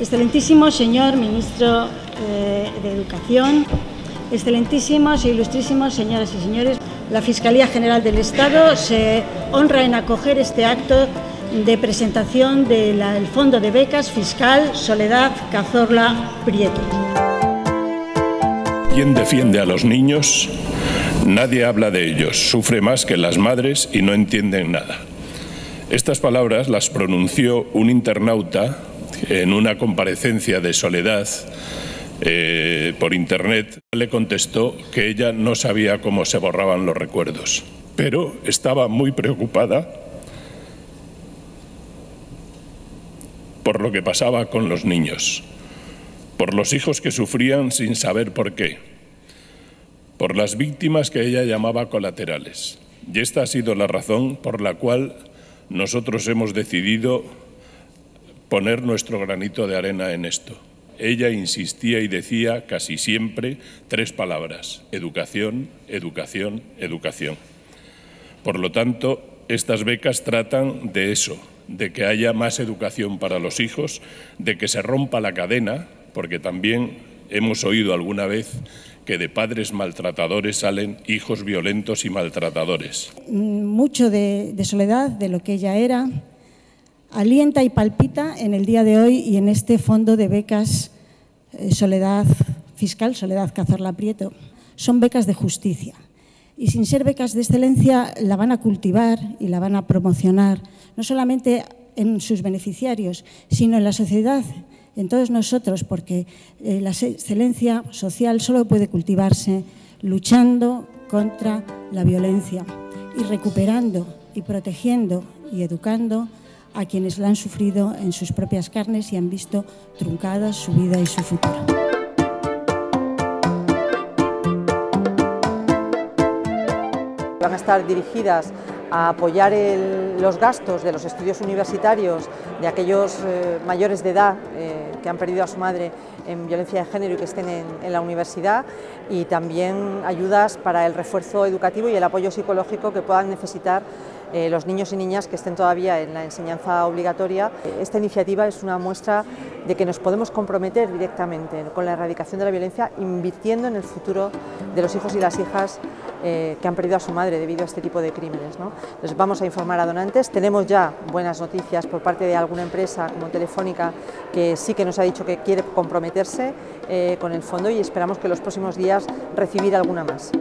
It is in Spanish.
Excelentísimo señor ministro eh, de Educación, excelentísimos e ilustrísimos señoras y señores, la Fiscalía General del Estado se honra en acoger este acto de presentación del Fondo de Becas Fiscal Soledad Cazorla Prieto. ¿Quién defiende a los niños? Nadie habla de ellos, sufre más que las madres y no entienden nada. Estas palabras las pronunció un internauta en una comparecencia de Soledad eh, por Internet. Le contestó que ella no sabía cómo se borraban los recuerdos, pero estaba muy preocupada por lo que pasaba con los niños, por los hijos que sufrían sin saber por qué, por las víctimas que ella llamaba colaterales. Y esta ha sido la razón por la cual nosotros hemos decidido poner nuestro granito de arena en esto. Ella insistía y decía casi siempre tres palabras, educación, educación, educación. Por lo tanto, estas becas tratan de eso, de que haya más educación para los hijos, de que se rompa la cadena, porque también hemos oído alguna vez que de padres maltratadores salen hijos violentos y maltratadores. Mucho de, soledad, de lo que ella era, alienta y palpita en el día de hoy y en este fondo de becas eh, Soledad Fiscal, Soledad Cazorla Prieto. Son becas de justicia y sin ser becas de excelencia la van a cultivar y la van a promocionar, no solamente en sus beneficiarios, sino en la sociedad, en todos nosotros, porque eh, la excelencia social solo puede cultivarse luchando contra la violencia y recuperando y protegiendo y educando a quienes la han sufrido en sus propias carnes y han visto truncadas su vida y su futuro. Van a estar dirigidas a apoyar los gastos de los estudios universitarios de aquellos eh, mayores de edad eh, que han perdido a su madre en violencia de género y que estén en, la universidad y también ayudas para el refuerzo educativo y el apoyo psicológico que puedan necesitar eh, los niños y niñas que estén todavía en la enseñanza obligatoria. Esta iniciativa es una muestra de que nos podemos comprometer directamente con la erradicación de la violencia invirtiendo en el futuro de los hijos y las hijas que han perdido a su madre debido a este tipo de crímenes. vamos a informar a donantes. Tenemos ya buenas noticias por parte de alguna empresa como Telefónica que sí que nos ha dicho que quiere comprometerse eh, con el fondo y esperamos que los próximos días recibir alguna más.